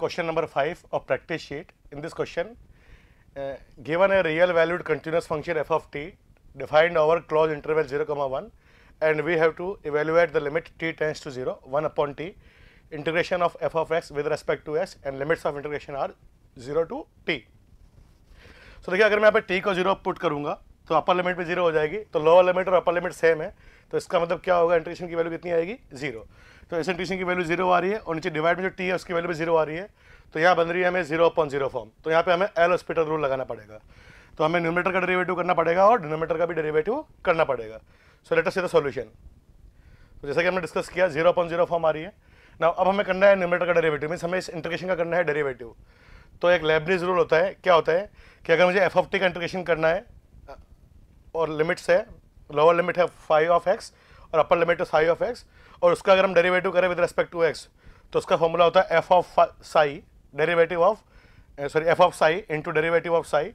question number 5 of practice sheet. In this question, uh, given a real valued continuous function f of t defined over closed interval 0 comma 1 and we have to evaluate the limit t tends to 0 1 upon t integration of f of x with respect to s and limits of integration are 0 to t. सो देखिए अगर मैं यहाँ पे T को zero put करूँगा तो upper limit भी zero हो जाएगी तो लोअर लिमिट और अपर लिमिट सेम है तो इसका मतलब क्या होगा? इंटीग्रेशन की वैल्यू कितनी आएगी? ज़ीरो तो इस इंटीग्रेशन की वैल्यू ज़ीरो आ रही है और नीचे डिवाइड में जो टी है, उसकी वैल्यू भी ज़ीरो आ रही है तो यहाँ बन रही है हमें ज़ीरो अपॉन ज़ीरो फॉर्म तो यहाँ पे हमें एल हॉस्पिटल रूल लगाना पड़ेगा। तो हमें न्यूमिनेटर का डेरिवेटिव करना पड़ेगा और डिनोमीटर का भी डेरिवेटिव करना पड़ेगा। So let us see the solution तो जैसा कि हमने डिस्कस किया ज़ीरो अपॉन ज़ीरो फॉर्म आ रही है। ना अब हमें करना है न्यूमिनेटर का डेरिवेटिव मीन्स हमें इस इंटीग्रेशन का करना है डेरिवेटिव तो एक लेबनीज रूल होता है। क्या होता है? कि अगर मुझे एफ़ ऑफ़ टी का इंटीग्रेशन करना है और लिमिट्स है लोअर लिमिट है फाइव ऑफ़ एक्स और अपर लिमिट है फाइव ऑफ़ एक्स और उसका अगर हम डेरिवेटिव करें विद रेस्पेक्ट टू एक्स तो उसका फॉर्मूला होता है F of psi derivative of sorry F of psi into derivative of psi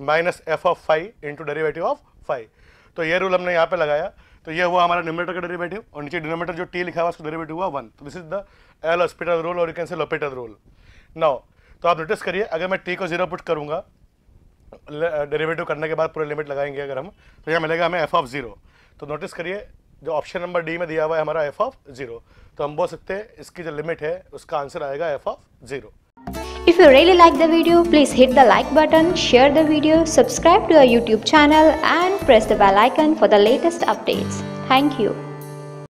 minus F of five into derivative of five तो ये रूल हमने यहाँ पे लगाया। तो ये हुआ हमारा न्यूमिनेटर का डेरिवेटिव और नीचे डिनोमीटर जो टी लिखा हुआ उसका डेरिवेटिव हुआ वन तो this is the L hospital rule और you can say L'Hopital rule now तो आप नोटिस करिए, अगर मैं टी को ज़ीरो पुट करूँगा डेरिवेटिव करने के बाद पूरे लिमिट लगाएँगे अगर हम तो यहाँ मिलेगा हमें एफ़ ऑफ़ ज़ीरो तो नोटिस करिए जो ऑप्शन नंबर डी में दिया हुआ है हमारा एफ़ ऑफ़ ज़ीरो तो हम बोल सकते हैं इसकी जो लिमिट है उसका आंसर आएगा F of zero If you really like the video, please hit the like button, share the video, subscribe to our YouTube channel and press the bell icon for the latest updates. Thank you.